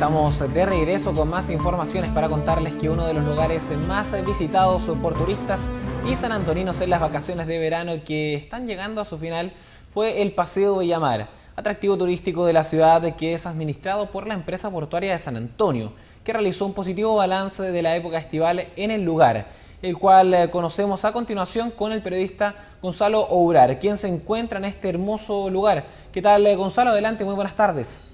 Estamos de regreso con más informaciones para contarles que uno de los lugares más visitados por turistas y sanantoninos en las vacaciones de verano que están llegando a su final fue el Paseo Villamar, atractivo turístico de la ciudad que es administrado por la empresa portuaria de San Antonio, que realizó un positivo balance de la época estival en el lugar, el cual eh, conocemos a continuación con el periodista Gonzalo Ourar, quien se encuentra en este hermoso lugar. ¿Qué tal, eh, Gonzalo? Adelante, muy buenas tardes.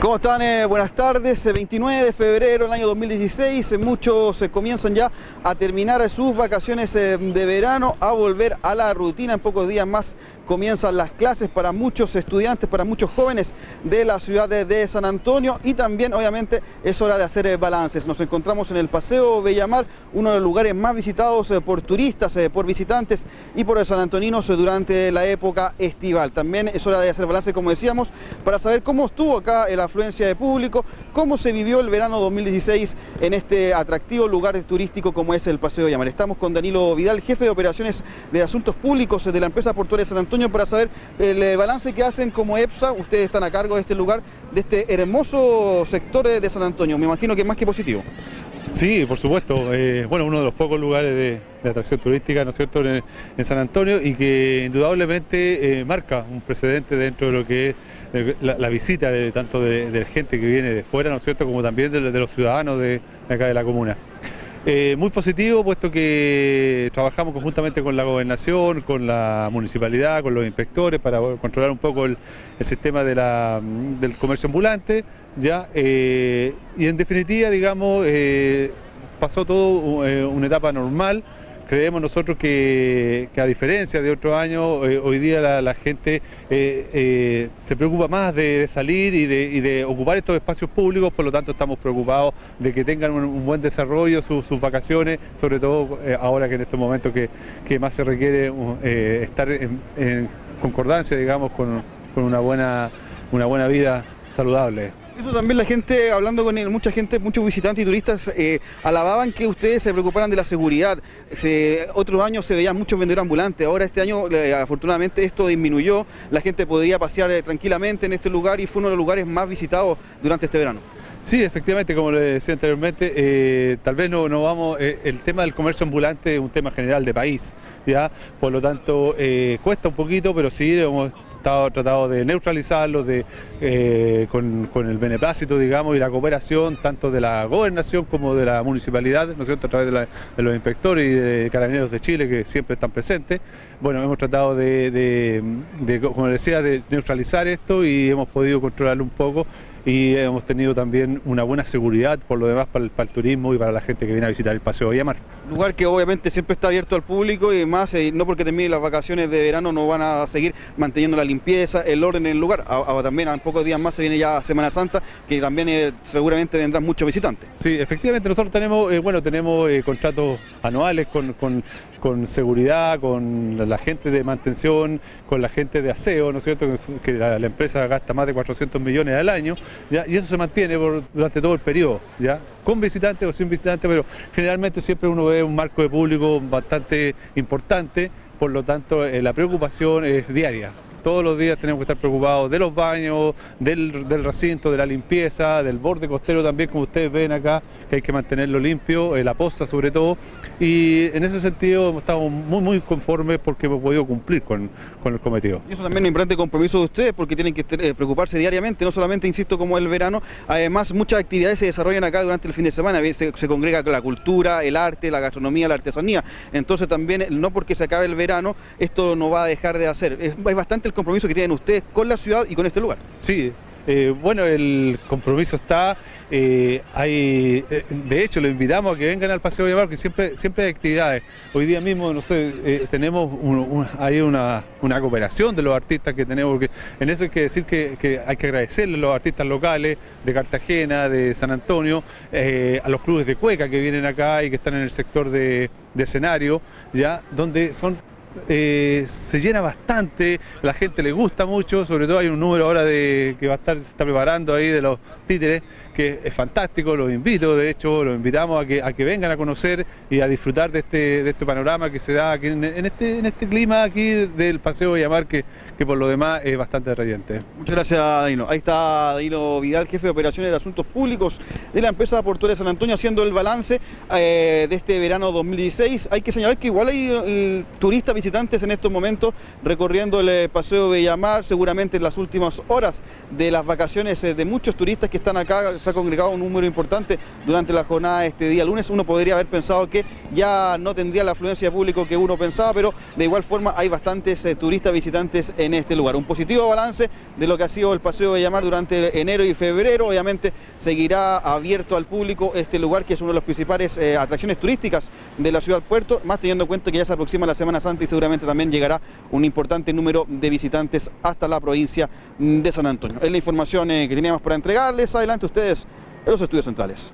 ¿Cómo están? Eh, buenas tardes. 29 de febrero del año 2016. Muchos comienzan ya a terminar sus vacaciones de verano, a volver a la rutina. En pocos días más comienzan las clases para muchos estudiantes, para muchos jóvenes de la ciudad de, San Antonio y también obviamente es hora de hacer eh, balances. Nos encontramos en el Paseo Bellamar, uno de los lugares más visitados eh, por turistas, eh, por visitantes y por sanantoninos durante la época estival. También es hora de hacer balance, como decíamos, para saber cómo estuvo acá la afluencia de público, cómo se vivió el verano 2016 en este atractivo lugar turístico como es el Paseo Bellamar. Estamos con Danilo Vidal, jefe de operaciones de asuntos públicos de la empresa portuaria de San Antonio para saber el eh, balance que hacen como EPSA. Ustedes están a cargo de este lugar, de este hermoso sector de San Antonio. Me imagino que más que positivo. Sí, por supuesto. Eh, bueno, uno de los pocos lugares de, atracción turística, ¿no es cierto?, en, San Antonio y que indudablemente eh, marca un precedente dentro de lo que es la, visita de tanto de, gente que viene de fuera, ¿no es cierto?, como también de, los ciudadanos de acá de la comuna. Eh, muy positivo, puesto que trabajamos conjuntamente con la gobernación, con la municipalidad, con los inspectores para controlar un poco el, sistema del comercio ambulante, ya eh, y en definitiva, digamos, eh, pasó todo una etapa normal creemos nosotros que, a diferencia de otros años, eh, hoy día la, gente eh, eh, se preocupa más de, salir y de, ocupar estos espacios públicos, por lo tanto estamos preocupados de que tengan un, buen desarrollo sus vacaciones, sobre todo ahora que en estos momentos que, más se requiere estar en, concordancia, digamos, con, una, buena, una buena vida saludable. Eso también la gente, hablando con mucha gente, muchos visitantes y turistas, eh, alababan que ustedes se preocuparan de la seguridad. Se, otros años se veían muchos vendedores ambulantes, ahora este año eh, afortunadamente esto disminuyó, la gente podría pasear eh, tranquilamente en este lugar y fue uno de los lugares más visitados durante este verano. Sí, efectivamente, como le decía anteriormente, tal vez no, no vamos, el tema del comercio ambulante es un tema general de país, ¿ya? Por lo tanto, cuesta un poquito, pero sí debemos tratado de neutralizarlo de, eh, con, el beneplácito, digamos, y la cooperación tanto de la gobernación como de la municipalidad, ¿no es cierto?, a través de, los inspectores y de carabineros de Chile que siempre están presentes. Bueno, hemos tratado de, de como decía, de neutralizar esto y hemos podido controlarlo un poco y hemos tenido también una buena seguridad por lo demás para el, turismo y para la gente que viene a visitar el Paseo Villamar. Lugar que obviamente siempre está abierto al público y más, eh, no porque terminen las vacaciones de verano no van a seguir manteniendo la limpieza, el orden en el lugar. también a pocos días más se viene ya Semana Santa, que también eh, seguramente vendrán muchos visitantes. Sí, efectivamente nosotros tenemos, eh, bueno, tenemos contratos anuales con, con, seguridad, con la gente de mantención, con la gente de aseo, ¿no es cierto? Que la, la empresa gasta más de 400 millones al año y eso se mantiene durante todo el periodo, ¿ya? con visitantes o sin visitantes, pero generalmente siempre uno ve un marco de público bastante importante, por lo tanto eh, la preocupación es diaria. Todos los días tenemos que estar preocupados de los baños, del, recinto, de la limpieza, del borde costero también, como ustedes ven acá, que hay que mantenerlo limpio, eh, la posta sobre todo. Y en ese sentido estamos muy, muy conformes porque hemos podido cumplir con, el cometido. Eso también es un importante compromiso de ustedes porque tienen que eh, preocuparse diariamente, no solamente, insisto, como el verano, además muchas actividades se desarrollan acá durante el fin de semana, se, congrega la cultura, el arte, la gastronomía, la artesanía. Entonces también, no porque se acabe el verano, esto no va a dejar de hacer. Es, es bastante el compromiso que tienen ustedes con la ciudad y con este lugar. Sí, eh, bueno, el compromiso está, eh, hay, eh, de hecho lo invitamos a que vengan al Paseo de que siempre, siempre hay actividades. Hoy día mismo, no sé, tenemos hay una, cooperación de los artistas que tenemos, porque en eso hay que decir que, hay que agradecerle a los artistas locales de Cartagena, de San Antonio, a los clubes de cueca que vienen acá y que están en el sector de, de escenario, ya, donde son eh, se llena bastante, la gente le gusta mucho, sobre todo hay un número ahora de que va a estar, se está preparando ahí de los títeres, que es fantástico, los invito, de hecho, los invitamos a que, vengan a conocer y a disfrutar de este, de este panorama que se da en, este, en este clima aquí del Paseo Villamar, que, que por lo demás es bastante radiante. Muchas gracias, Danilo. Ahí está Danilo Vidal, jefe de operaciones de asuntos públicos de la empresa portuaria San Antonio, haciendo el balance eh, de este verano 2016. Hay que señalar que igual hay turistas visitantes en estos momentos recorriendo el eh, Paseo Villamar, seguramente en las últimas horas de las vacaciones de muchos turistas que están acá ha congregado un número importante durante la jornada de este día lunes. Uno podría haber pensado que ya no tendría la afluencia de público que uno pensaba, pero de igual forma hay bastantes eh, turistas visitantes en este lugar. Un positivo balance de lo que ha sido el Paseo de Llamar durante enero y febrero. Obviamente seguirá abierto al público este lugar que es una de las principales eh, atracciones turísticas de la ciudad puerto, más teniendo en cuenta que ya se aproxima la Semana Santa y seguramente también llegará un importante número de visitantes hasta la provincia de San Antonio. Es la información eh, que teníamos para entregarles. Adelante ustedes en los estudios centrales.